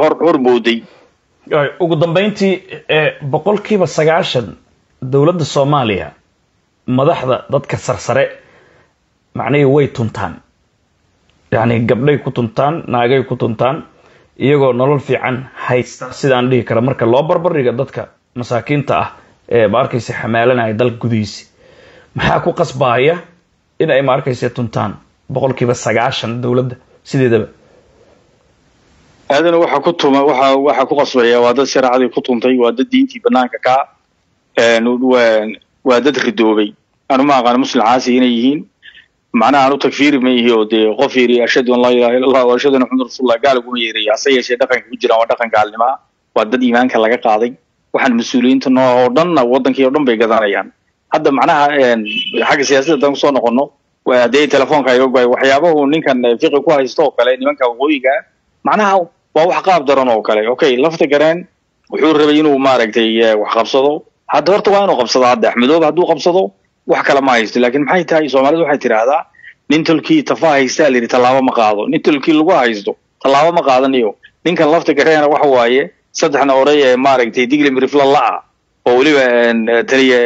hor hor mooday. Ugu dambeyntii boqolkiiba sagaashan dowladda soomaaliya madaxda dadka sarsare macnihii way tuntaan. Yacni gabdhay ku tuntaan naagay ku tuntaan iyagoo nolol fiican haysta. Sidaan dhihi kara marka loo barbardhiga dadka masaakiinta ah ee ma arkaysa xamaalanaya dalka gudihiisi maxaa ku qasbaaya in ay ma arkaysa tuntaan boqolkiiba sagaashan dowladda sideedaba aadana waxa ku tuma waxa waxa ku qasbaya waa dad shareecadii ku tuntay waa dad diintii banaanka ka waa dad ridoobay. Anu ma aqaan muslim caasi inay yihiin. Macnaha anu takfiiri ma yihi oo dee qof yiri ashhadu an laa ilaha illa allah ashhadu anna muxamad rasulullah gaal uguma yeeraya hase yeeshee dhaqanka ku jiraan waa dhaqan gaalnimo. Ah waa dad iimaanka laga qaaday. Waxaan mas'uuliyiinta noo oo dhanna wadankii oo dhan bay gadanayaan. Hadda macnaha xagga siyaasadda haddaan ku soo noqono dee telefoonka iga goay waxyaabahu ninkan fiqi ku haysto oo kale nimanka waqooyiga macnaha waa wax qaab daran oo kale. Okay lafta gareen wuxuu rabay inuu maaragtay wax qabsado. Hadda horta waa inuu qabsado hadda axmedoobe hadduu qabsado wax kale ma haysto. Laakiin maxay tahay soomaalidu waxay tidhaahdaa nin tolkii tafa haystaa layidhi tallaabo ma qaado. Nin tolkii lagu haysto tallaabo ma qaadaniyo ninkan lafta gareena waxa waaye saddexna oray ee maaragtay digli mirifla la-ah oo weliba taliya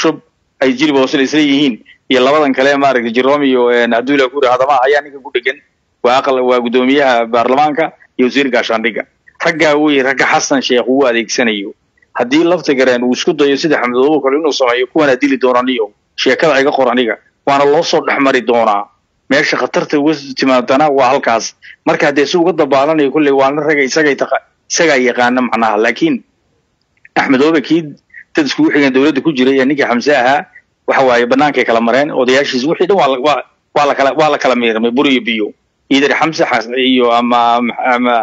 shub ay jilib hoosle isla yihiin iyo labadan kale maaragtay jerome iyo abdulla kuri hadama ayaa ninka ku dhegan. Waa aqal waa guddoomiyaha baarlamaanka iyo wasiir gaashaandhigga raggaa wey ragga xasan sheekh uu adeegsanayo. Haddii lafta gareen uu isku dayo sida xamdoobo kale inuu sameeyo kuwana dili doonaniyo sheekada iga qor aniga waana loo soo dhexmari doonaa. Meesha khatarta uga timaadana waa halkaas. Marka haddee si uga dabaalanayo kolley waana raga isagaa yaqaana macnaha. Laakiin axmedoobe kii dad iskugu xigan dowladda ku jiray ee ninkii xamse ahaa waxa waaye bannaankay kala mareen odayaashiis wixii dhan waa la kala miirmay bur iyo biyo idar xamse iyo ama ama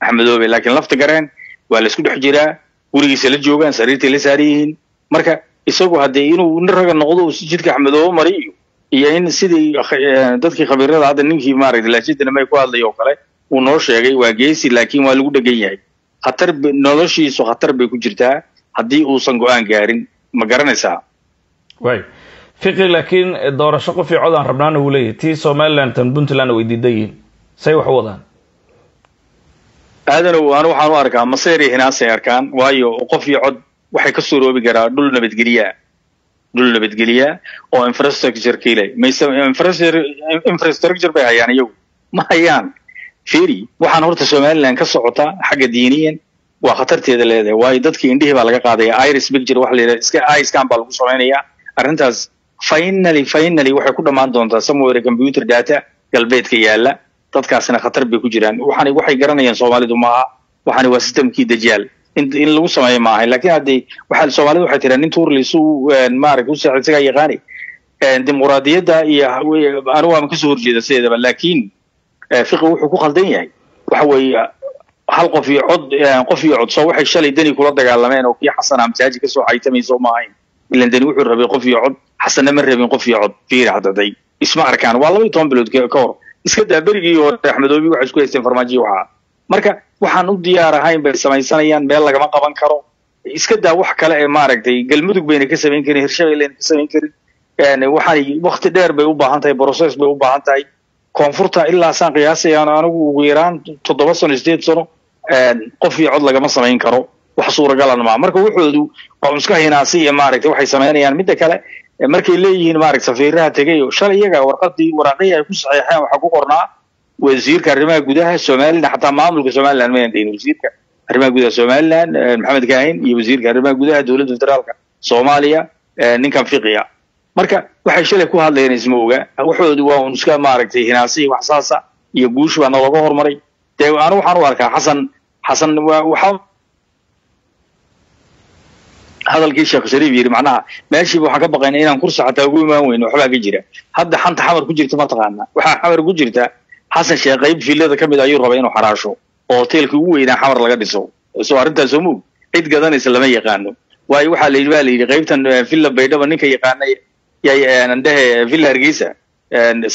axmedoobe laakiin lafta gareen waa la isku dhex jiraa gurigiisa la joogaan sariirtay la saaran yihiin marka isagu haddee inuu nin raga noqdo jidka axmedoobe mariyo iyo in sidii dadkii khabiirada hadda ninkii maaragtay laashidana may ku hadlay oo kale uu noo sheegay waa geesi laakiin waa lagu dhegan yahay. Khatar noloshiisu khatar bay ku jirtaa haddii uusan go'aan gaarin. Ma garanaysaa? Way fiqi laakiin doorasho qof iyo cod aan rabnaana uu leeyahy tii somaliland tan puntland way diidan yihiin. Say wax u wadaan. Aadanow anu waxaan u arkaa maseer hinaasay arkaan waayo qof iyo cod waxay ka suroobi karaa dhul nabadgelyaa dhul nabadgelyaa oo infrastructure mayse infrastructure bay hayaan iyagu. Ma hayaan. Feri waxaan horta somaliland ka socota xagga diiniyan waa khatarteeda leedahay. Waayo dadkii indhihii baa laga qaadaya. Iris picture waxa la yidhaha iska iscan baa lagu samaynayaa arrintaas finally finally waxay ku dhammaan doontaa somewhere computer data galbeedka yaalla dadkaasina khatar bay ku jiraan. Waxaan waxay garanayaan soomaalidu maaha. Waxani waa systemkii dajaal. In lagu sameeyo maaha. Laakiin haddii waxaa soomaalidu waxay tiraa nin tuurlisu maaragta u saaxid isagaa yaqaani. Dimuqraadiyadda iyo anigu waan ka soo horjeeda sideedaba. Laakiin fiqi wuxuu ku khaldan yahay. Waxa weeye hal qof iyo cod qof iyo cod. Soo waxay shalay deni kula dagaalameen oo kii xasan amsaaji ka soo xaytamayso ma ahayn ilan deni wuxuu rabay qof iyo cod xasanna ma rabin qof iyo cod fiiri haddaday. Isma arkaan waa laba toban bilood ka hor. Iska daa berigii hore axmedoobi waxay isku haysteen farmaajiyo waxaa. Marka waxaan u diyaar ahayn bay samaysanayaan meel lagama qaban karo. Iska daa wax kale ee maaragtay galmudug bayna ka samayn karin hirshabeeleyna ka samayn karin. Waxaanay wakti dheer bay u baahan tahay process bay u baahan tahay. Koonfurta ilaa saan qiyaasayaan anigu ugu yaraan toddoba sano sideed sano qof iyo cod lagama samayn karo. Wax suuragalana maa marka wuxoodu waa iska hinaasi iyo maaragtay waxay samaynayaan midda kale markay leeyihiin maaragta safiiraha tegay shalay iyaga warqadii waraaqihii ay ku saxeexeen waxaa ku qornaa wasiirka arrimaha gudaha somaliland xataa maamulka somaliland mayan dhihin wasiirka arrimaha gudaha somaliland maxamed kaahin iyo wasiirka arrimaha gudaha dowladda federaalka soomaaliya ninkan fiqiya. Marka waxay shalay ku hadlayeen isma oga waxoodu waa un iska maaragtay hinaasi wax saasa iyo guush baa nalooga hormaray. Dee anigu waxaan u arkaa xasan xasan waxa hadalkii sheekh shariif yidhi macnaha meeshiiba waxaan ka baqaynaa inaan kursi xataa ugu imaan weyno waxbaa ka jira. Hadda xanta xamar ku jirta mataqaana waxaa xamar ku jirta xasan sheekh qayb villada ka mid ayuu rabay inuu xaraasho oo hoteelka ugu weynaa xamar laga dhiso. Soo arrintaas soo mug cid gadanaysa lama yaqaano. Waayo waxaa la yidhi baa la yidhi qaybtan villa baydhaba ninka yaqaana yay andhehe villa hargeysa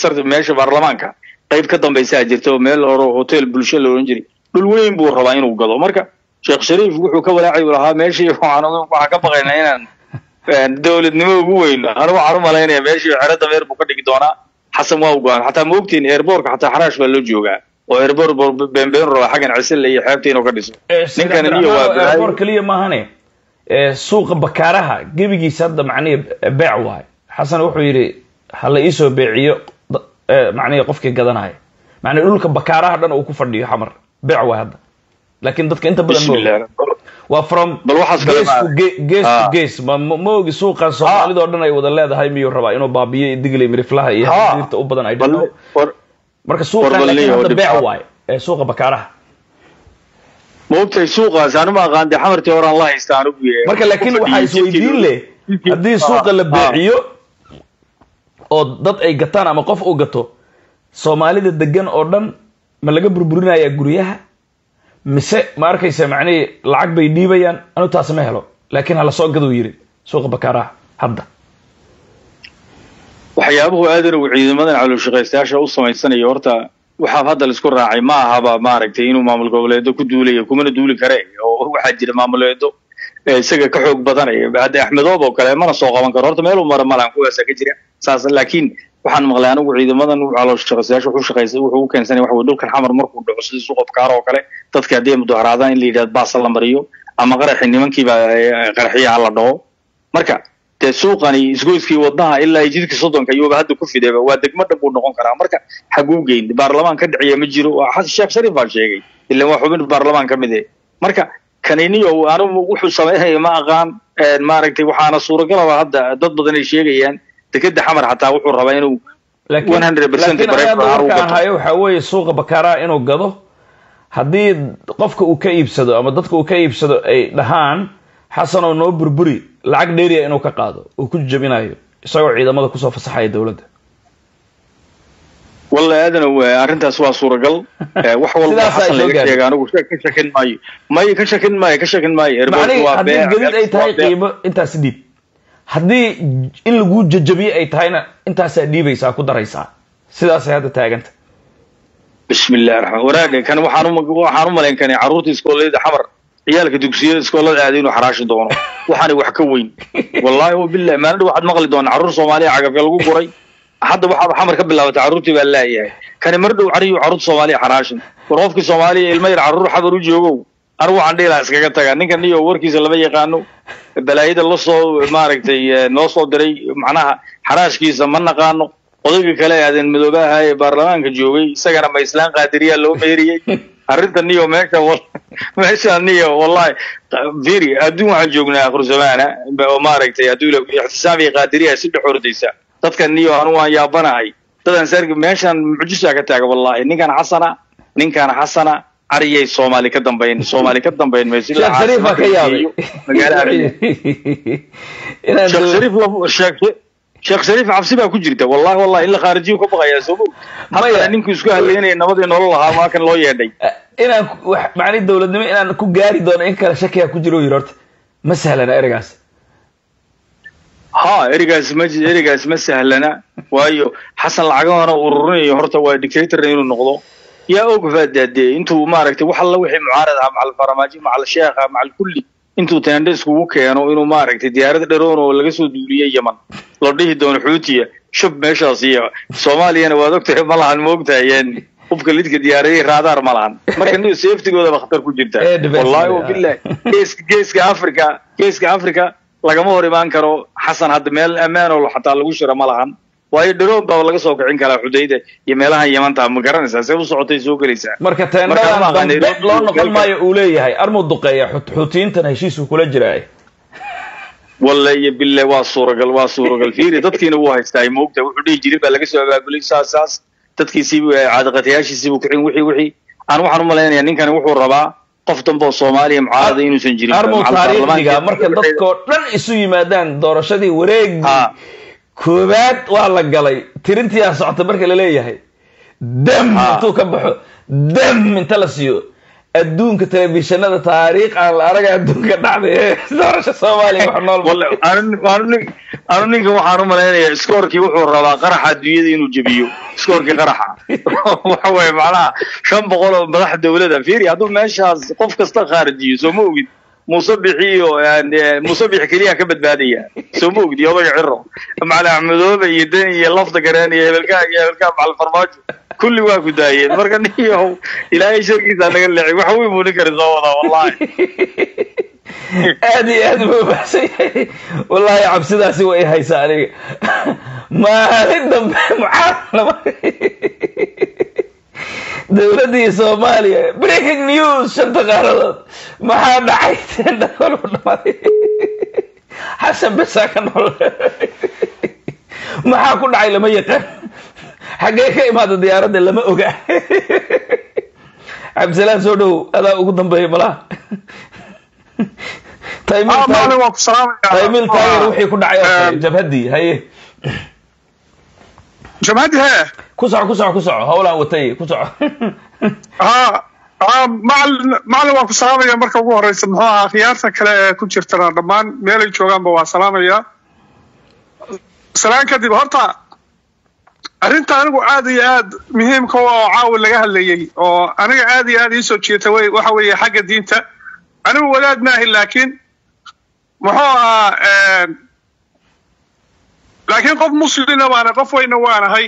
sar meesha baarlamaanka qayb ka dambaysaa jirta oo meel hore hotel bulsho la ohan jiray. Dhul weyn buu rabaa inuu gado. Marka sheekh shariif wuxuu ka walaacay lahaa meeshii waxaan ka baqaynaa inaan dowladnimo ugu weyno anigu waxaan u malaynaya meeshii xero dameer buu ka dhigi doonaa. Xasan waa u go'aan xataa ma ogtiin airbortka xataa xaraash baa loo joogaa. Oo erbor beenbeen raba xaggan cisille iyo xeebta inuu ka dhiso. Ninkan niyo waa airport keliya maahane suuqa bakaaraha gebigiisa hadda macnihi beec waayo xasan wuxuu yidhi hala iisoo beeciyo macnihi qofkii gadanaya macnihi dhulka bakaaraha dhan uu ku fadhiyo xamar. Beec waay hadda laakiin dadka inta badan waa from gees to gees ma ogi suuqan soomaalidoo dhan ay wada leedahay miyuu rabaa inuu baabiyo digley miriflaha iyo dirta u badan ay dhino marka suuqan laakiin hadda beec waayo ee suuqa bakaaraha. Ma ogtahay suuqaas? Anuma aqaan dee xamartii horaan la haysta anigu marka laakiin waxaa isweydiin leh haddii suuqa la beeciyo oo dad ay gataan ama qof uu gato soomaalida degan oo dhan ma laga burburinayaa guryaha mise ma arkaysa lacag bay dhiibayaan anu taas ma helo. Laakiin hala soo gaduu yidhi suuqa bakaaraha hadda. Waxyaabuhu aadan uu ciidamadan calooshaqaystayaasha u samaysanayo horta waxaa hadda la isku raacay ma ahaba maaragtay inuu maamul goboleedo ku duulayo kumana duuli kare oo waxaa jira maamuleedo isaga ka xoog badanaya. Hadda axmedoob oo kale mana soo qaban karo horta meeluu mara malahan kuwaasa ka jira. Saas laakiin waxaan maqlay anigu ciidamadan calooshaqaystayaasha wuxuu shaqaysay wuxuu u keensanaya waxa weye dhulkan xamar markuu dhaco sida suuqa bakaaro oo kale dadka haddii ay mudaharaadaan in la yidhahdo baasa la mariyo ama qaraxi nimankiiba qaraxiyaha la dhaho marka dee suuqani isgoyskii wadnaha ilaa jidka soddonka ayuuba hadda ku fideeba waa degmo dhan buu noqon karaa. Marka xaguu geyn baarlamaan ka dhiciya ma jiro. Sheekh shariif baa sheegay ilan waa xubin baarlamaan ka mid eh. Marka kaniniyo anigu wuxuu sameynaya ma aqaan maaragtay waxaana suuragalaba hadda dad badan ay sheegayaan dekeda xamar xataa wuxuu rabaa inuu waxaa weeye suuqa bakaaraha inuu gado haddii qofka uu ka iibsado ama dadka uu ka iibsado ay dhahaan xasanoo noo burburi lacag dheeriya inuu ka qaado uu ku jabinayo isagoo ciidamada ku soo fasaxaya dowladda. Walla aadana arrintaas waa suuragal. Wax walba xasan laga sheega anigu ka shakin maayo. May ka shakin maayo ka shakin maayo. Haddii gadid ay tahay qiimo intaas dhiib haddii in lagu jajabiye ay tahayna intaasaa dhiibaysaa ku daraysaa. Sidaasay hadda taaganta. Bismi illahi raxmaan waraadhe kan waxaan u malayn kanay carruurta iskoollada xamar ciyaalka dugsiyada iskoolada aaday inuu xaraashi doono. Waxaana wax ka weyn. Wallahi billahi maalin waxaad maqli doona carruur soomaaliya cagafka lagu guray. Hadda waxaaba xamar ka bilaabatay carruurtii baa laayahay kani mar dhow cariyu carruurta soomaaliya xaraashin. War qofkii soomaaliya ilma yar carruur xabar u joogow anigu waxaan dhihi lahaa iskaga taga ninkan iyo warkiisa lama yaqaano balaayada la soo maaragtay noo soo diray macnaha xaraashkiisa ma naqaano. Odayga kale aadan madoobaha ee baarlamaanka joogay isagana ma islaan qaadiriyaa loo meeriyey. Arrinta niyo meesha meesha niyo wallahi firi adduun waxaan joognaa akhru zamaana oo maaragtay hadduu ixtisaam iyo qaadiriya si dhex ordaysa. Dadkan niyo anu waan yaabanahay. Dadan sarki meeshan mucjisaa ka taaga wallahi ninkan xasana ninkan xasana ariyay soomaali ka dambayn soomaali ka dambayn mayso sheekh shariif baa ka yaabay sheekh shariif cabsi baa ku jirta wallahi wallahi in la khaarijiyo ka baqayaa soo hadda ninku isku haleynaya nabadii nolol ahaa waa kan loo yeedhay inaan macni dowladnimo inaan ku gaari doono in kale shakiyaa ku jiro yiri horta ma sahlana ereygaas ha erigaas ma erigaas ma sahlana waayo xasan lacagahana ururinayo horta waa dictator inuu noqdo yaa og faadaadee intuu maaragtay wax alla wixii mucaarad ah macal faramaaji macal sheekha macal kulli intuu tende iskugu keeno inuu maaragtay diyaarad dharoon oo laga soo duuliyey yeman la dhihi doono xuutiya shub meeshaas iyo soomaaliyana waad ogtahay ma lahan ma ogtahay qubka lidka diyaaradihii raadaar ma lahan. Marka ni safetigoodaba khatar ku jirta. Wallahi wabillahi geeska geeska africa geeska africa lagama hor imaan karo xasan hadda meel ammaanoo xataa lagu shira ma lahan waayo dharoon baa laga soo kicin karaa xudayda iyo meelaha yamanta ma garanaysaa? See u socotay soo gelaysaa. Marka teendadan dambe loo noqon maayo uu leeyahay armuu duqeeya xuutiyiintan heshiisuu kula jiraay walle iyo bille waa suuragal waa suuragal. Fiiri dadkiina wuu haystaa moogta wuxuu dhihi jiray baa laga soo abaabulay saas saas. Dadkiisiibu caadaqatayaashiisiibu kicin wixii wixii. Aan waxaan u malaynayaa ninkani wuxuu rabaa qof dambe oo soomaaliya mucaarada inuusan jirin. armuu taariikhiga marka dadkoo dhan isu yimaadaan doorashadii wareegii koowaad waa la galay. Tirintiyaa socota marka la leeyahay. Dam intuu ka baxo. Dam inta la siiyo. Adduunka telefishinada taariikh aan la araga adduunka dhacday ee doorasha soomaaliya wax nool. Ninka waxaan u malaynayaa iskoorkii wuxuu rabaa qaraxa adduunyada inuu jebiyo. Iskoorkii qaraxa. Waxa weye macnaha shan boqol oo madaxa dowladda. Fiiri hadduu meeshaas qof kasta khaarijiyo soo ma ogid muuse bixi iyo muuse bixi keliya ka badbaadaya soo ma ogid iyo odaga ciro macali axmedoobe iyo deni iyo lafta gareen iyo hebelkaa iyo hebelkaa macal farmaajo kulli waa ku daayeen marka niyow ilaahay sharkiisa naga leexi wax weyn buu ninkani soo wadaa wallahi aad iyo aad buu ubaxsan yahay wallaahi cabsidaasi way haysaa aniga maalin dambe mucaarlama dowladdii soomaaliya breaking news shanta qaaradood. Maxaa dhacay? Tendhakolu dhamaaday xasan besaa ka nool. Maxaa ku dhacay? Lama yaqaan. Xaggee ka imaada diyaaradda lama oga. Cabdisalaan soo dhow adaa ugu dambeeya malaha taymil taageer wixii ku dhacay jabhaddii haye jabhaddi hee ku soco ku soco ku soco howlaan watay ku soco ha macalin macalin waan ku salaamaya marka ugu horeysa muxuu ahaa khiyaarta kale ee ku jirtana dhammaan meelay joogaanba waa salaamaya salaan kadib horta arrinta anigu aad iyo aad muhiimka u oo caawa laga hadlayey oo aniga aad iyo aad iisoo jeeta wey waxa weeye xagga diinta anigu wadaad maahi laakiin muxuu ahaa laakiin qof muslina waana qof weyna waanahay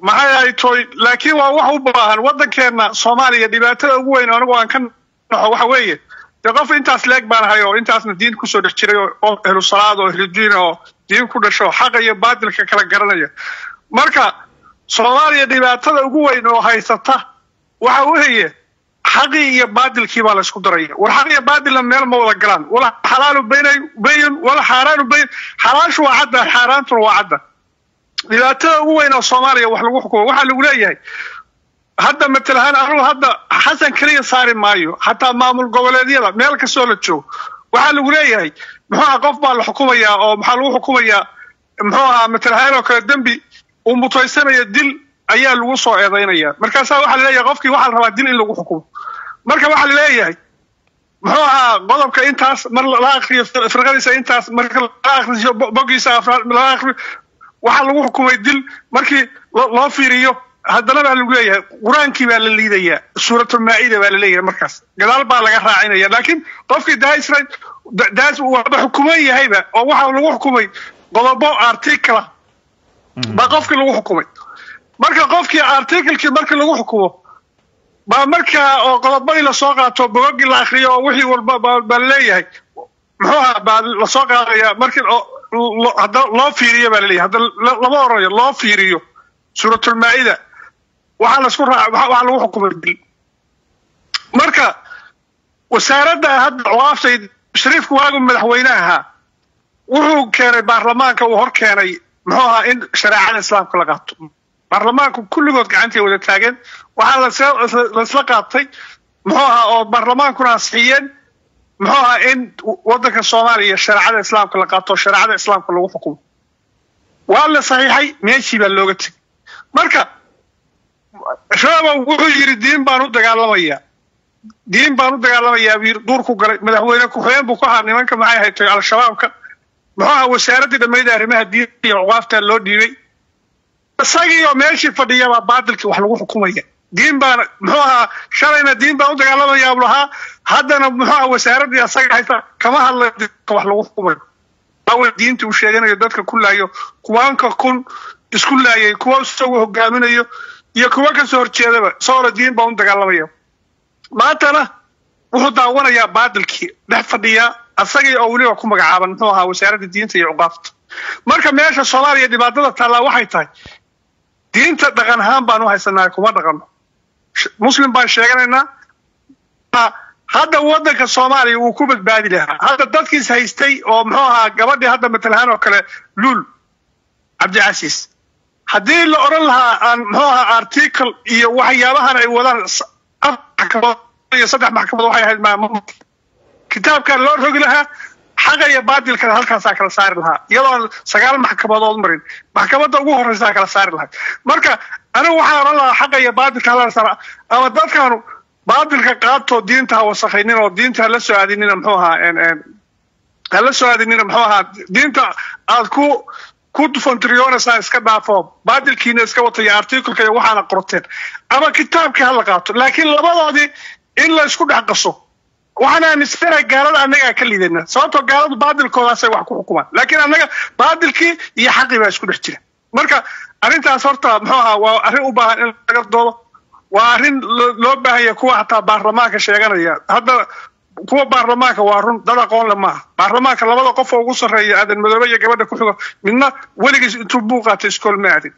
maxay ahay toy laakiin waa wax u baahan waddankeenna soomaaliya dhibaatada ugu weyn anigu aan ka naxo waxa weeye. Dee qof intaas leeg baan ahay oo intaasna diin ku soo dhex jiray oo ehlu salaad oo ehlu oo diin ku dhasho xaqa iyo baadilka kala garanaya. Marka soomaaliya dhibaatada ugu weyn oo haysata waxa weeye xaqii iyo baadilkii baa la isku daraya. War xaq baadilna meel ma wada galaan. Wala xalaalu bayn wala xaaraanu bayn. Xalaashu waa cadda xaaraantuna waa cadda. Dhibaatada ugu weyn oo soomaaliya wax lagu xukumo waxaa lagu leeyahay hadda matalahaan anugu hadda xasan keliya saari maayo. Xataa maamul goboleedyada meel kastoo la joogo. Waxaa lagu leeyahay muxuu aha qof baa la xukumayaa oo maxaa lagu xukumayaa muxuu ahaa matalahaan oo kale dembi uu mutaysanaya dil ayaa lagu soo eedaynaya markaasaa waxaa la leeyahay qofkii waxaa la rabaa dil in lagu xukumo marka waxaa la leeyahay muxuu ahaa qodobka intaas mar la akriyo firqadiisa intaas marka la akriyo bogiisa afraad la akriyo waxaa lagu xukumay dil markii loo fiiriyo haddana baa lagu leeyahay qur'aankii baa la liidayaa suuratulmaa'ida baa la leeyahay markaas gadaal baa laga raacinaya laakiin qofkii daisra daas waaba xukuman yahayba oo waxaa lagu xukumay qodobo articla baa qofkii lagu xukumay. Marka qofkii articlekii markii lagu xukumo baa markaa oo qodobadii la soo qaato bogogii la akriyo oo wixii walba baa la leeyahay muxuu ahaa baa la soo qaadaya markii hadda loo fiiriyo baa la leeyahay hadda lama oranayo loo fiiriyo. Suuratulmaa'ida waxaa lasku raa waxaa lagu xukumay. Dil marka wasaaradda hadda cuqaaftay shariifku waagu madaxweyne ahaa wuxuu keenay baarlamaanka uu hor keenay muxuu ahaa in shareecada islaamka la qaato baarlamaanku kulligood gacantay wada taageen waxaa laisla qaatay muxuu ahaa oo baarlamaankuna ansixiyeen muxuu ahaa in waddanka soomaaliya shareecada islaamka la qaato shareecada islaamka lagu xukumo. Waa la saxiixay meeshii baa looga tegay marka shabaab wuxuu yidhi diin baan u dagaalamayaa. Diin baan u dagaalamayaa duurku galay madaxweyne ku-xigeen buu ku ahaa nimanka maxay haytay al-shabaabka. Muxuu ahaa wasaaraddii dhammayda arrimaha diinta iyo cuqaafta loo dhiibay isagii oo meeshii fadhiyabaa baadilkii wax lagu xukumaya. Diin baana muxuu ahaa shalayna diin baan u dagaalamayaa buu lahaa. Haddana muxuu ahaa wasaaraddii asaga hayta kama hadlay wax lagu xukumayo aawel diinta uu sheeganayo dadka ku laayo kuwaanka kun isku laayay kuwa isagoo hogaaminayo iyo kuwa ka soo horjeedaba isagoola diin baan u dagaalamaya maantana wuxuu daawanayaa baadilkii dhex fadhiyaa asagii oo weliba ku magacaaban muxuu ahaa wasaaradda diinta iyo cuqaafta marka meesha soomaaliya dhibaatada taallaa waxay tahay diinta dhaqan ahaan u haysanaa kuma dhaqano muslim baan sheeganaynaa hadda waddanka soomaaliya wuu ku badbaadi lahaa. Hadda dadkiis haystay oo muxuu ahaa gabadhii hadda matalahaan oo kale luul cabdicasiis haddii la odhan lahaa aan muxuu ahaa article iyo waxyaabahan ay wadaan maxkamadood iyo saddex maxkamadood waxay ahayd kitaabkan loo rogi lahaa xaqa iyo baadilkana halkaasaa kala saari lahaa. Iyadoon sagaal maxkamadood marin maxkamadda ugu horreysaa kala saari lahaa. Marka anigu waxaan odhan lahaa xaqa iyo baadilka hala saara ama dadkanu baadilka qaatoo diinta ha wasakaynin oo diinta hala soo aadinina muxuu ahaa hala soo aadinina muxuu ahaa diinta aad ku ku fontrionesaan iska dhaafo baadilkiina iska wata iyo iyo waxaana qorteen ama kitaabkii hala qaato laakiin labadoodii in la isku dhex qaso waxaan aaminsanahay gaalada annagaa ka liidana sababtoo gaaladu baadilkoodaasay wax ku xukumaan. Laakiin annaga baadilkii iyo xaqii baa isku dhex jira. Marka arrintaas horta muxuu ahaa waa arrin u baahan in laga doodo. Waa arrin loo baahanya kuwa hataa baarlamaanka sheeganaya. Hadda kuwa baarlamaanka waa run dad aqoon le maaha. Baarlamaanka labada qof oo ugu sarreeya aadan madoobe iyo gabadha ku xigo midna weligiis intuu buuqaatay iskool ma aadin.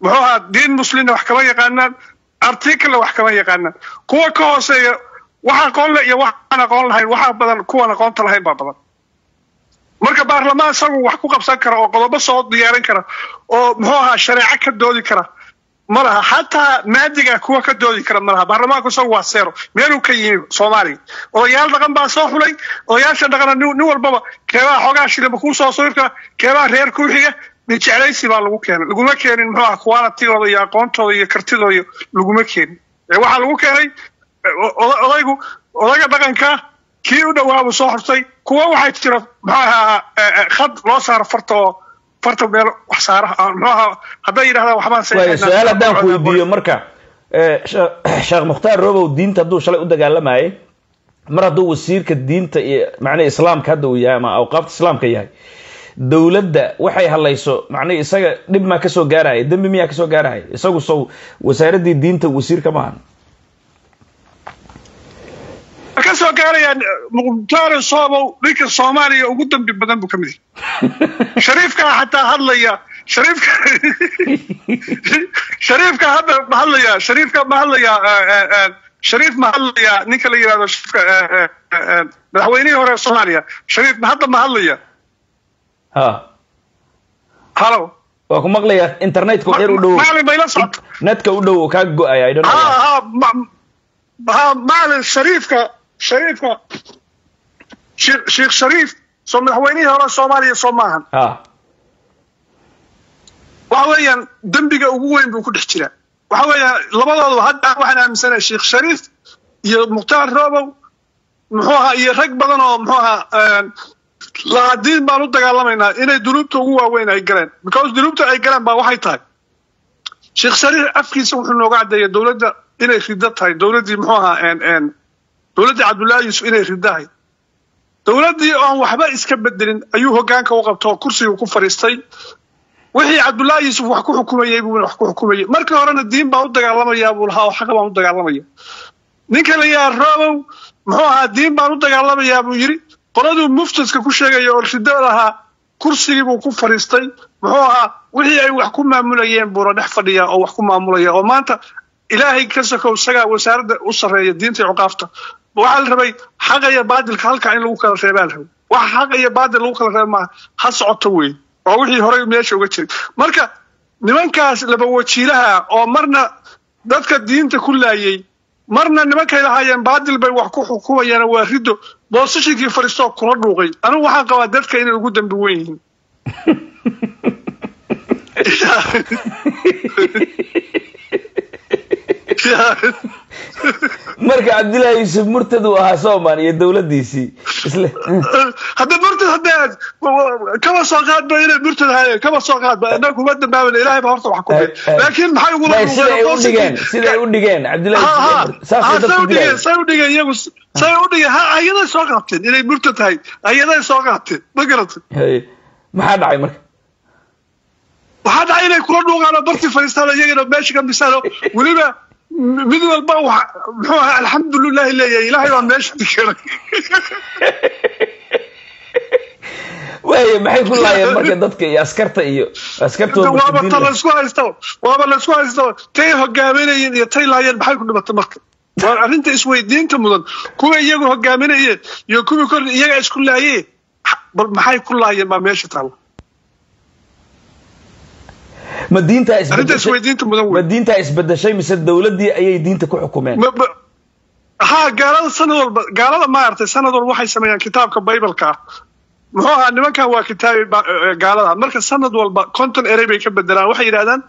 Muxuu ahaa diin muslimna wax kama yaqaanaan article wax kama yaqaanaan. Kuwa ka hooseeya wax aqoon le iyo waxaan aqoon lahayn waxaa badan kuwan aqoonta lahayn baa badan. Marka baarlamaan isagu wax ku qabsan kara oo qodobo soo diyaarin kara oo muxuu ahaa shareeco ka doodi kara ma laha. Xataa maadiga kuwa ka doodi kara ma laha. Baarlamaanku isagu waa seero meeluu ka yimi soomaaliya odayaal dhaqan baa soo xulay. Odayaasha dhaqana nin walbaba keebaa xoogaa shilima kuu soo sawir kara keebaa reer kuu xiga. Min jeclaysi baa lagu keenay. Laguma keenin muxuu aha qualitigooda iyo aqoontooda iyo kartidooda laguma keenin. Waxaa lagu keenay odaygu odayga dhaqanka kii u dhawaabuu soo xortay. Kuwa waxay jira muxuu ahaa khad loo saaro farta oo farta meel wax saara muxuu ahaa hadday yidhahdaan waxbaan su'aal haddaan ku weydiiyo marka sheekh mukhtaar robow diinta hadduu shalay u dagaalamayay mar hadduu wasiirka diinta iyo macnaha islaamka hadda uu yahay ama awqaafta islaamka yahay dowladda waxay hadlayso macnaha isaga dhib maa ka soo gaaraya dembi miyaa ka soo gaaraya isagu sow wasaaraddii diinta wasiirka maahan ka soo gaarayaan muqtaare soobow ninka soomaaliya ugu dambi badan buu ka mid yahay. Shariifkaa xataa hadlaya shariifka shariifka hadda ma hadlaya shariifka ma hadlaya shariif ma hadlaya ninka la yidhahdo madaxweynihii hore soomaaliya. Shariif ma hadda ma hadlaya. Ha. Halo? Waa ku maqlaya internetka yar u dhow. Netka u dhow kaa go'aya ha ha ha maalin shariifka shariifka sheekh shariif soo madaxweynihii hore soomaaliya soo maahan ha waxa weeyaan dembiga ugu weyn buu ku dhex jiraa waxa weeyaan labadoodu hadda waxaan aaminsanahay sheekh shariif iyo mukhtaar robow muxuu ahaa iyo rag badan oo muxuu ahaa laadiin baan u dagaalamaynaa inay dunuubta ugu waaweyn ay galeen because dunuubta ay galeen baa waxay tahay sheekh shariif afkiisa wuxuu nooga caddeeya dowladda inay riddo tahay dowladdii muxuu ahaa dowladdii cabdullaahi yuusuf inay riddahay. Dowladdii oon waxba iska bedelin ayuu hoggaanka u qabta oo kursiga ku fadhiistay wixii cabdullaahi yuusuf wax ku xukumayey buu wax ku xukumayey markii horena diin baan u dagaalamayaa buu lahaa oo xaqa baan u dagaalamaya. Ninka la yaha robow muxuu ahaa diin baan u dagaalamayaa buu yidhi. Qoladuu muftaska ku sheegaya oo riddo lahaa kursigii buu ku fadhiistay muxuu ahaa wixii ay wax ku maamulayeen buuna dhex fadhiyaa oo wax ku maamulaya. Oo maanta ilaahay ka sokow isagaa wasaaradda u sarreeya diinta cuqaafta waxaa la rabay xaqa iyo baadilka halkaa in lagu kala reebaa la rabay. Waxa xaqa iyo baadil lagu kala reeba maaha ha socoto wey oo wixii horey meesha uga jiray. Marka nimankaas laba wajiilaha oo marna dadka diinta ku laayay marna nimankay lahaayeen baadil bay wax ku xukumayaan waa riddo. Boosashinkii fadhiistoo kula dhuuqay. Anigu waxaan qabaa dadka inay ugu dambi wen yihiin marka cabdullaahi yuusuf murtad uu ahaa soomaan iyo dowladdiisii isle hadda murtad haddaad kaba soo qaadba inay murtad ahaayeen kaba soo qaadba innaga kuma dambaabana ilaahay baa horta wax ku bay laakiin maxay may siday u dhigeen siday u dhigeen say u dhigeen iyagu say u dhigeen. Ha ayaday soo qaabteen inay murtad tahay. Ayaday soo qaabteen ma garatay maxaa dhacay marka? Waxaa dhacay inay kula dhuuqaan oo bartii fadhiistaan iyagana meesha ka bisaan oo weliba mid walba muxuu ahaa alxamdulilahi leeyahay ilaahay baa meesha keenay waaya maxay ku laayeen marka dadka iyo askarta iyo askartooda waaba ta laysku haysto waaba laysku haysto. Tay hogaaminayeen iyo tay laayeen maxay ku dhimatay marka? Waa arrinta isweydiinta mudan. Kuwa iyagu hogaaminayeen iyo kuwii kor iyaga isku laayeen bal maxay ku laayeen baa meesha taalla ma diintaa isbedeshay? Mise dowladdii ayay diinta ku xukumeen? Haa gaalada sanad walba gaalada maaragtay sanad walba waxay sameeyaan kitaabka bibaleka ah muxuu ahaa nimankan waa kitaabi ba- eh, gaalada. Marka sanad walba konton erey bay ka bedelaan waxay yidhahdaan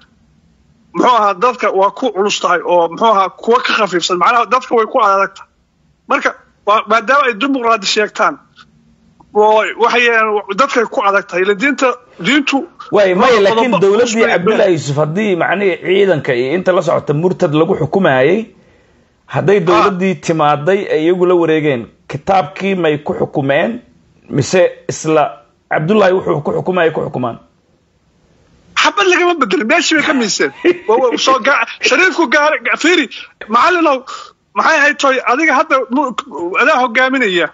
muxuu ahaa dadka waa ku culus tahay oo muxuu ahaa kuwa ka khafiifsan. Macnaha dadka way ku adag tahay marka maadaama ay dimuqraadi sheegtaan dadkay ku adag tahay ila diinta diintu waay maya laakiin qodobo- cabdullaahi yuusuf haddii macnihii ciidanka iyo inta la socota murtad lagu xukumayay hadday dowladdii timaaday ay iyagu la wareegeen kitaabkii may ku xukumeen mise isla cabdullaahi wuxuu ku xukumayay ku xukumaan. Xabad laga lagama bedelin meeshii bay ka miiseen. Shariifku fiiri macallinow maxay ahayd toy adiga hadda adaa hogaaminaya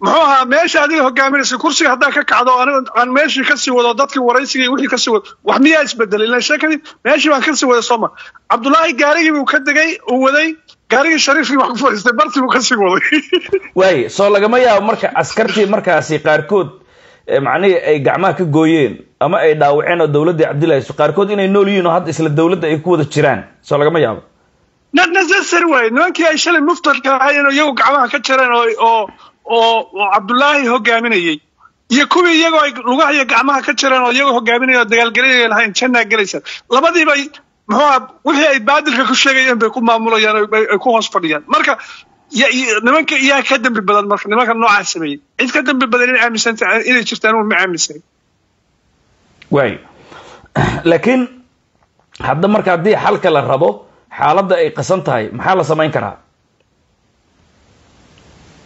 muxuu ahaa meesha adiga hogaaminaysa kursiga haddaa ka kacdo aan meeshii ka sii wado dadkii waraysigii wixii ka sii wado wax miyaa isbedelay ilan sheekadii meeshii baan ka sii wada sooma cabdullaahi gaarigii buu ka degay uu waday. Gaarigii shariifkii wax ku fadhiistay bartii buu ka sii waday. Waaye soo lagama yaabo marka askartii markaasi qaarkood eh, macnihii ay gacmaha ka gooyeen ama ay dhaawaceen oo dowladdii cabdillahi qaarkood inay nool yihiin oo hadda isla dowladda ay ku wada jiraan. Soo lagama yaabo. Necessary waaye nimankii ay shalay muftarka ahaayeen oo iyagu gacmaha ka jareen oo oo cabdullaahi hogaaminayey iyo kuwii iyagoo ay lugaha iyo gacmaha ka jareen oo iyagoo hogaaminaya oo dagaalgelinaya lahayn jannaa gelaysa labadiiba ay muxuu aha wixii ay baadilka ku sheegayeen bay ku maamulayaan ay ku hoos fadhiyaan. Marka nimanka iyaa ka dembi badan marka nimanka noocaa sameeyey. Cid ka dembi badan inay aaminsanta inay jirtaan ma aaminsan waayo. Laakiin hadda marka haddii xalka la rabo xaaladda ay qasan tahay maxaa la samayn karaa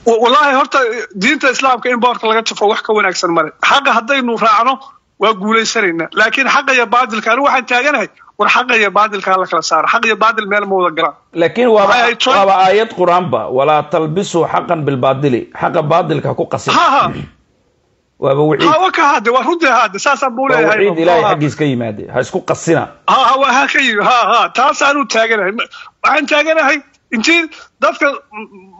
wallaahi horta diinta islaamka in boorka laga jafo wax ka wanaagsan male xaqa haddaynu raacno waa guulaysanaynaa laakiin xaqa iyo baadilka anigu waxaan taaganahay war xaqa iyo baadilka hala kala saaro. Xaq iyo baadil meel ma wada galaan. Laakiin waaba aayad qur'aanba. Walaa talbisuu xaqan bilbaadili xaqa baadilka ku qasin. Waaba ha wa ka haade waa runtii haade saasaan buu leeyahay ilaahay xaggiis ka yimaade. Ha isku qasina. Ha ha waa ha ka yimi ha ha. Taasaanuu taaganahay. Waxaan taaganahay intii dadka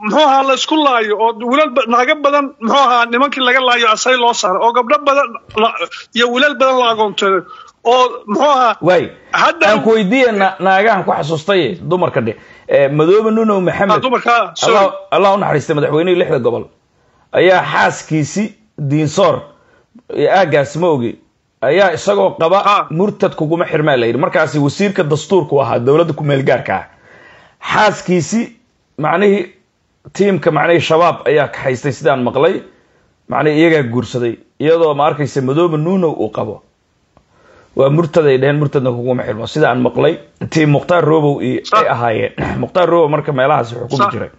muxuu ahaa la isku laayo oo wilal ba- naago badan muxuu ahaa nimankii laga laayo asay loo saaro oo gabdho badan iyo wilal badan la agoontoodo oo muxuu ahaa waay Hadda- aan ku naagahan ku xasuustay dumarka dhe madoobe nunow ah, maxamed sorry. allah u naxariistay madaxweynihii lixda gobol. Ayaa xaaskiisi diinsoor iyo aagaas ma ogi ayaa isagoo qaba Ah. murtad kuguma xirmaa la yidhi. Markaasi wasiirka dastuurku ahaa dowladda ku-meel gaarka ah. Xaaskiisi macnihii tiimka macnihii shabaab ayaa kaxaystay sidaan maqlay macnihii iyagaa guursaday iyadoo ma arkaysa madoobe nunow uu qabo. Waa murtad ay dheheen murtadna kuguma xirmo. Sida aan maqlay tiim mukhtaar robow ay ahaayeen. Mukhtaar robow marka meelahaasi xukumi jiray.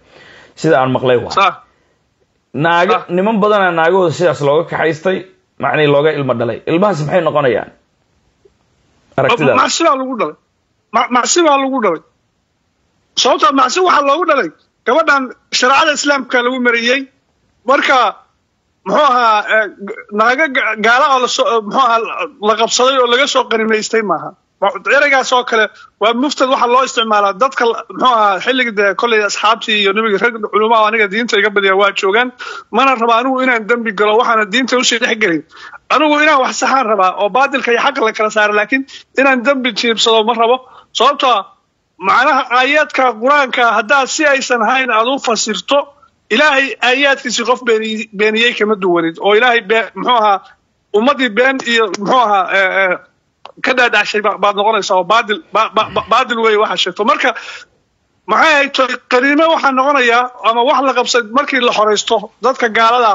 Sida aan maqlay waa. Ah. niman badana naagahooda sidaas looga kaxaystay macnihii looga ilmo dhalay. Ilmahaasi maxay noqonayaan? Aragtidaas macsi baa lagu dhalay. Ma- macsi baa lagu dhalay sababta macsi waxaa loogu dhalay. Gabadhan shareecada islaamka lagu mariyey marka muxuu ahaa eh, g- naago ga- gaala oo la soo muxuu ahaa la qabsaday oo laga soo qanimaystay maaha. Ma- ereygaas oo kale waa muftad waxaa loo isticmaalaa. Dadka muxuu ahaa xilliga dee kolley asxaabtii iyo nimaga rag culumaa aniga diinta iga badiya waa joogaan mana raba anigu inaan dembi galo waxaana diinta u sii dhex gelin anigu inaan wax saxaan rabaa oo baadilka iyo xaqa la kala saaro laakiin inaan dembi jiibsado ma rabo. Sababtoo macnaha aayaadka qur'aanka haddaad si aysan ahayn aad u fasirto ilaahay aayaadkiisi qof beeni- beeniyey kama duwanid oo ilaahay muxuu ahaa ummadii been iyo muxuu ahaa ka dhaadhacshay ba- baad noqonaysaa oo baadil ba- ba- ba- baadil weeye waxaa sheegto. Marka maxay ahayd toy qaniime waxaa noqonayaa ama wax la qabsad markii la xoraysto dadka gaalada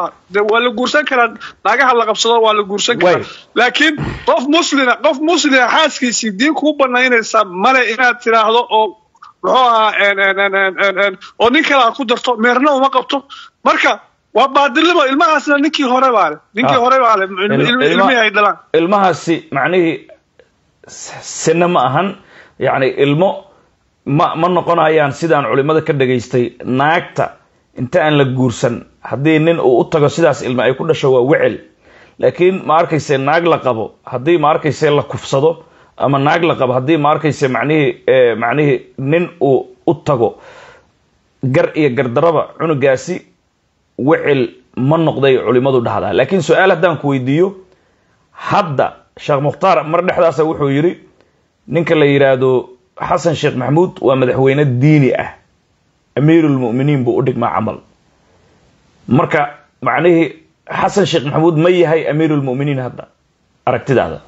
waa la guursan karaa naagaha la qabsado waa la guursan karaa. Laakiin qof muslina qof muslina xaaskiisii diin kuu banaynaysa male inaad tiraahdo oo muxuu ahaa oo nin kale aad ku darto meerna uma qabto. Marka waa baadilnimo ilmahaasna ninkii hore baa le ninkii Ah. hore baa le Il- ilmi- ilma- ilmihii ay dhalaan. ilmahaasi macnihii sina ma ahan. Yacni ilmo ma ma noqonayaan sidaan culimada ka dhagaystay naagta inta aan la guursan. Haddii nin uu u tago sidaas ilma ay ku dhasho waa wecel laakiin ma arkayse naag la qabo haddii ma arkayse la kufsado ama naag la qabo haddii ma arkayse macnihii eh, macnihii nin uu u tago. Gar iyo gardaraba cunugaasi wecel ma noqday culimadu dhahdaa laakiin su'aal haddaan ku weydiiyo hadda sheekh mukhtaar mar dhexdaasa wuxuu yidhi ninka la yidhaahdo xasan sheekh maxamuud waa madaxweyne diini ah. Amiirulmu'miniin buu u dhigmaa camal. Marka macnihii xasan sheekh maxamuud ma yahay amiirulmu'miniin hadda. Aragtidaada.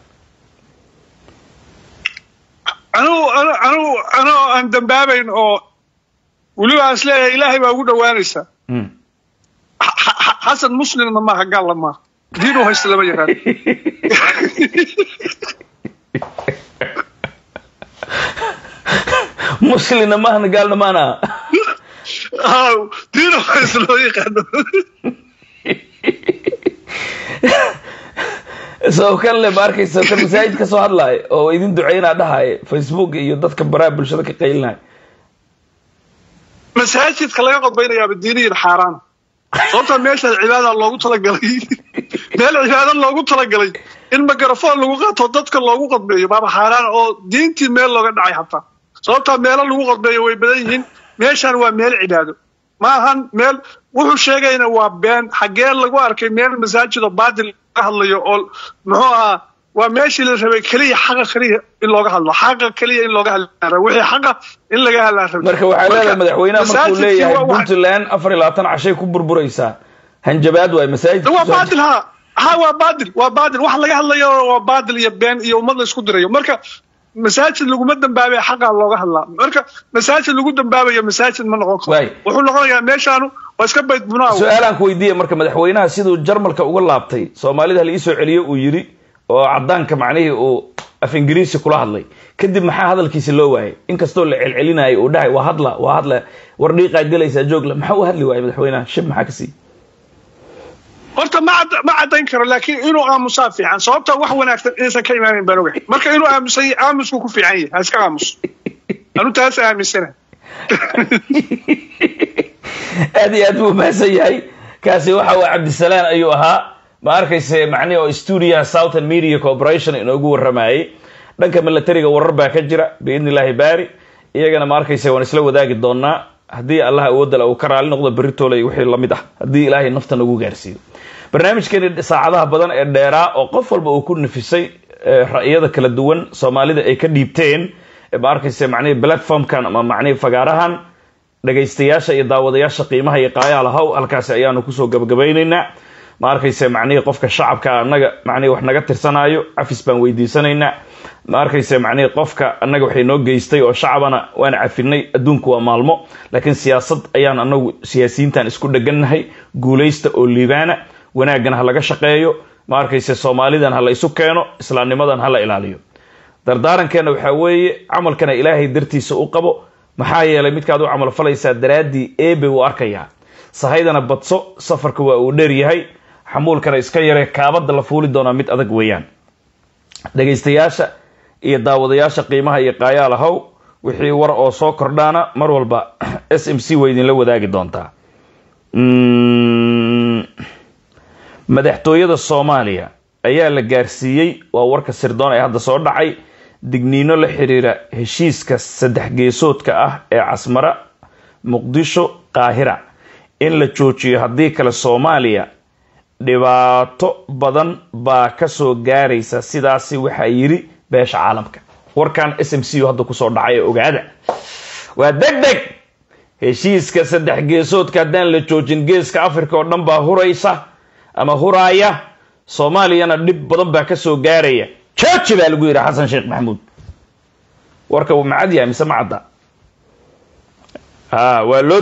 Anugu anu- anugu anoo aan dambaabayn oo weliba aan is leeyahay ilaahay baa ugu dhowaanaysaa Mm. Xa- xa- xasan muslimna maaha gaalla maaha diin u haysta lama yaqaan muslimna maahna gaalna maana Ah, diin haysta lama yaqaano soo kan le ma arkaysa kan masaajid ka soo hadlaaya oo idin duceynaa dhahaya facebook iyo dadka baraha bulshada ka qaylinaya masaajidka laga qodbaynayaaba diiniyin xaaraan sababta meeshaan cibaada loogu talagalay. Meel cibaado loogu talagalay. In mikrofon lagu qato dadka loogu qodbeeyo baaba xaaraan oo diintii meel looga dhacay hataa sababtaa meelo lagu qodbeeyo way badan yihiin. Meeshaan waa meel cibaado. Ma ahan meel wuxuu sheegayna waa been xaggee lagu arkay meel masaajid oo baadil laga hadlayo oo muxuu ahaa waa meeshii la rabay keliya xaqa keliya in looga hadlo xaqa keliya in looga hadla wixii xaqa in laga hadlaa rabay. Marka waxaa leedahay madaxweynaha markuu leeyahay puntland afar iyo labaatan cashay ku burburaysaa hanjabaad waay masaajidka waa baadil ha ha waa baadil waa baadil. Wax laga hadlayo waa baadil iyo been iyo ummad la isku dirayo. Marka masaajid laguma dambaabayo xaqaa looga hadlaa. Marka masaajid lagu dambaabayo masaajid ma noqon karo. Wuxuu noqonayaa meeshaanu waa iska bayt bunaa su'aalaan ku weydiiya marka madaxweynaha siduu jarmalka uga laabtay. Soomaalida hala iisoo celiyo uu yidhi oo cadaanka macnihii uu af ingiriisi kula hadlay. Kadib maxaa hadalkiisi loo waayay? Inkastoo la celcelinayay uu dhahay waa hadla waa hadla war dhiiqaad gelaysaa joogla maxaa u hadli waayay madaxweynaha? Shib maxaa ka sii horta ma cad- ma cadayn karo laakiin inuu aamusaa fiican. Sababta wax wanaagsan inaysan ka imaanayn baan ogahay marka inuu aamusan aamusku ku fiican yahay. Ha iska aamus. Anu taas aaminsana aad iyo aad buu mahadsan yahay. Kaasi waxa uu cabdisalaan ayuu ahaa. Ma arkayse macnihi oo stuudiyaha southern media corporation inoogu waramayay dhanka milatariga warar baa ka jira biidni illaahi baari. Iyagana ma arkayse waan isla wadaagi doonaa haddii allah awoodala uu ka raali noqdo beritoole iyo wixii la mid ah haddii ilaahay nafta nagu gaarsiiyo. Barnaamijkeeni saacadaha badan ee dheeraa oo qof walba uu ku nafisay ee ra'yada kala duwan soomaalida ay ka dhiibteen ee ma arkayse macnihi platformkan ama macnihi fagaarahan dhagaystayaasha iyo daawadayaasha qiimaha iyo qaayaal haw halkaasi ayaanu ku soo gabagabaynaynaa ma arkayse macnihii qofka shacabka annaga macnihii wax naga tirsanaayo cafis baan weydiisanaynaa ma arkayse macnihii qofka annaga waxay noo geystay oo shacabana waan cafinay adduunku waa maalmo laakiin siyaasad ayaan anagu siyaasiyiintan isku dhegannahay guulaysta oo liibaana wanaaggan ha laga shaqeeyo. Ma arkayse soomaalidan ha la isu keeno islaamnimadan ha la ilaaliyo. Dardaarankeena waxaa weeye camalkana ilaahay dartiisa u qabo. Maxaa yeelay midkaad u camal falaysaa daraaddii eebe wuu arkayaa sahaydana badso safarka waa uu dheer yahay. Xamuulkana iska yare kaabada la fuuli doonaa mid adag weeyaan dhagaystayaasha iyo daawadayaasha qiimaha iyo qaayaal ahow wixii war oo soo kordhaana mar walba s m c way idinla wadaagi doontaa Mm, madaxtooyada soomaaliya ayaa la gaarsiiyey waa warka sirdoon ee hadda soo dhacay digniino la xiriira heshiiska saddex geesoodka ah ee casmara muqdisho qaahira. In la joojiyo haddii kale soomaaliya dhibaato badan baa ka soo gaaraysa sidaasi waxaa yiri beesha caalamka. Warkan s m c u hadda ku soo dhacay ee ogaada. Waa deg deg heshiiska saddex geesoodka haddaan la joojin geeska africa oo dhan baa huraysa ama huraaya soomaaliyana dhib badan baa ka soo gaaraya. Jooji baa lagu yidhi xasan sheekh maxamuud. Warka uu macad yahay mise ma cadda? Waa loo